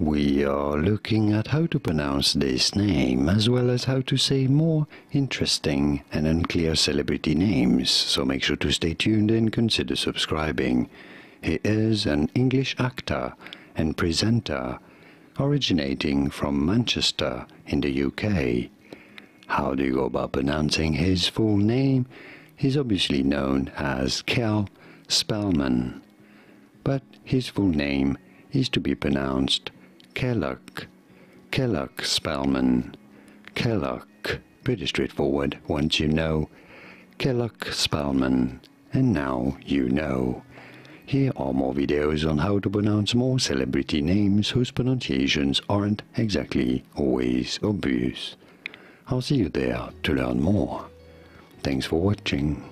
We are looking at how to pronounce this name as well as how to say more interesting and unclear celebrity names, so make sure to stay tuned and consider subscribing. He is an English actor and presenter originating from Manchester in the UK. How do you go about pronouncing his full name? He's obviously known as Cel Spellman, but his full name is to be pronounced Ceallach, Ceallach Spellman, Ceallach. Pretty straightforward once you know Ceallach Spellman, and now you know. Here are more videos on how to pronounce more celebrity names whose pronunciations aren't exactly always obvious. I'll see you there to learn more. Thanks for watching.